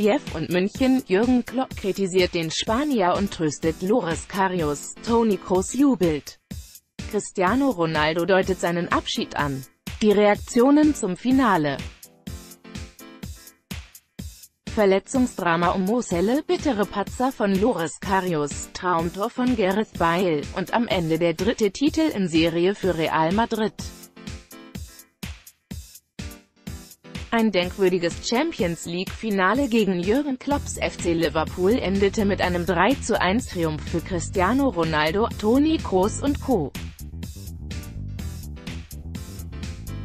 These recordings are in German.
Kiew und München. Jürgen Klopp kritisiert den Spanier und tröstet Loris Karius. Toni Kroos jubelt. Cristiano Ronaldo deutet seinen Abschied an. Die Reaktionen zum Finale Verletzungsdrama um Moselle, bittere Patzer von Loris Karius, Traumtor von Gareth Bale, und am Ende der dritte Titel in Serie für Real Madrid. Ein denkwürdiges Champions League-Finale gegen Jürgen Klopps FC Liverpool endete mit einem 3-1-Triumph für Cristiano Ronaldo, Toni Kroos und Co.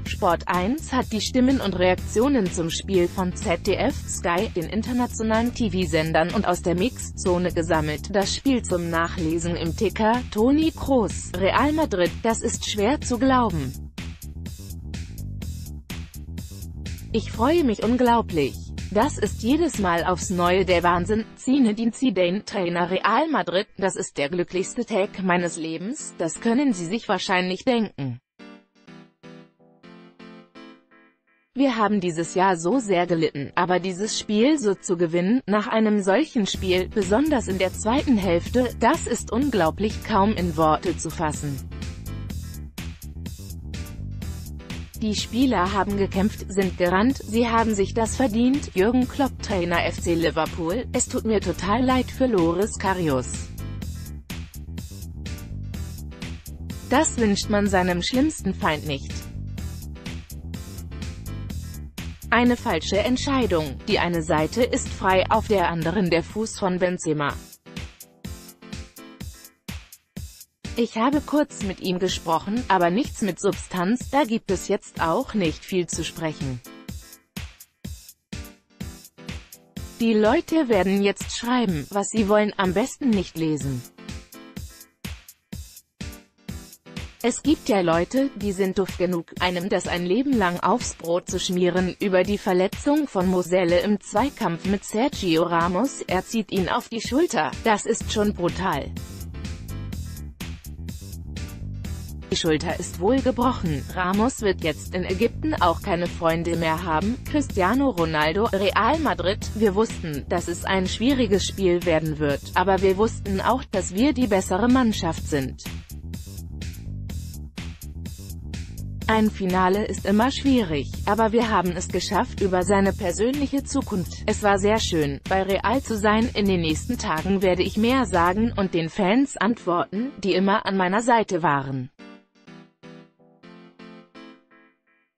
Sport 1 hat die Stimmen und Reaktionen zum Spiel von ZDF, Sky, den internationalen TV-Sendern und aus der Mixzone gesammelt. Das Spiel zum Nachlesen im Ticker, Toni Kroos, Real Madrid, das ist schwer zu glauben. Ich freue mich unglaublich. Das ist jedes Mal aufs Neue der Wahnsinn. Zinedine Zidane, Trainer Real Madrid, das ist der glücklichste Tag meines Lebens, das können Sie sich wahrscheinlich denken. Wir haben dieses Jahr so sehr gelitten, aber dieses Spiel so zu gewinnen, nach einem solchen Spiel, besonders in der zweiten Hälfte, das ist unglaublich kaum in Worte zu fassen. Die Spieler haben gekämpft, sind gerannt, sie haben sich das verdient. Jürgen Klopp, Trainer FC Liverpool, es tut mir total leid für Loris Karius. Das wünscht man seinem schlimmsten Feind nicht. Eine falsche Entscheidung. Die eine Seite ist frei, auf der anderen der Fuß von Benzema. Ich habe kurz mit ihm gesprochen, aber nichts mit Substanz, da gibt es jetzt auch nicht viel zu sprechen. Die Leute werden jetzt schreiben, was sie wollen, am besten nicht lesen. Es gibt ja Leute, die sind duft genug, einem das ein Leben lang aufs Brot zu schmieren, über die Verletzung von Moselle im Zweikampf mit Sergio Ramos, er zieht ihn auf die Schulter, das ist schon brutal. Die Schulter ist wohl gebrochen, Ramos wird jetzt in Ägypten auch keine Freunde mehr haben, Cristiano Ronaldo, Real Madrid, wir wussten, dass es ein schwieriges Spiel werden wird, aber wir wussten auch, dass wir die bessere Mannschaft sind. Ein Finale ist immer schwierig, aber wir haben es geschafft über seine persönliche Zukunft. Es war sehr schön, bei Real zu sein. In den nächsten Tagen werde ich mehr sagen und den Fans antworten, die immer an meiner Seite waren.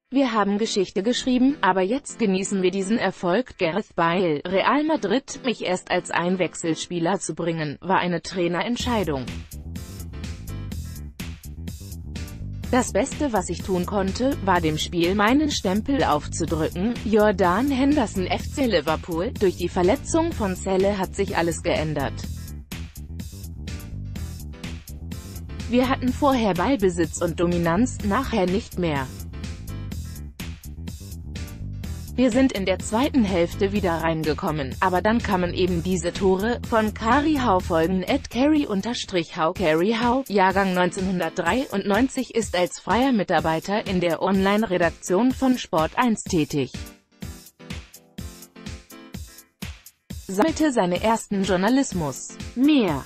Wir haben Geschichte geschrieben, aber jetzt genießen wir diesen Erfolg. Gareth Bale, Real Madrid, mich erst als Einwechselspieler zu bringen, war eine Trainerentscheidung. Das Beste was ich tun konnte, war dem Spiel meinen Stempel aufzudrücken. Jordan Henderson FC Liverpool, durch die Verletzung von Zelle hat sich alles geändert. Wir hatten vorher Ballbesitz und Dominanz, nachher nicht mehr. Wir sind in der zweiten Hälfte wieder reingekommen, aber dann kamen eben diese Tore, von Kari Hau folgen at Carry-Hau Carry Hau, Jahrgang 1993 ist als freier Mitarbeiter in der Online-Redaktion von Sport 1 tätig. Sammelte seine ersten Journalismus. Mehr